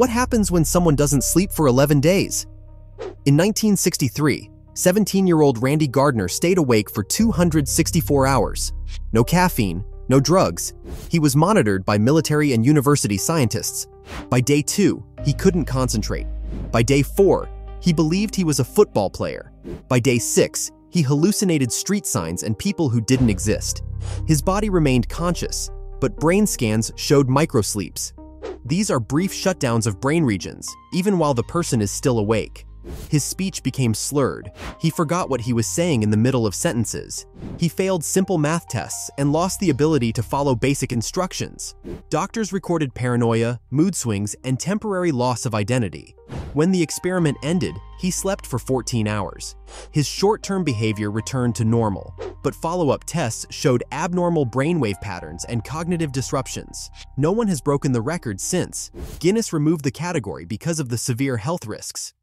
What happens when someone doesn't sleep for 11 days? In 1963, 17-year-old Randy Gardner stayed awake for 264 hours. No caffeine, no drugs. He was monitored by military and university scientists. By day two, he couldn't concentrate. By day four, he believed he was a football player. By day six, he hallucinated street signs and people who didn't exist. His body remained conscious, but brain scans showed microsleeps. These are brief shutdowns of brain regions, even while the person is still awake. His speech became slurred. He forgot what he was saying in the middle of sentences. He failed simple math tests and lost the ability to follow basic instructions. Doctors recorded paranoia, mood swings, and temporary loss of identity. When the experiment ended, he slept for 14 hours. His short-term behavior returned to normal, but follow-up tests showed abnormal brainwave patterns and cognitive disruptions. No one has broken the record since. Guinness removed the category because of the severe health risks.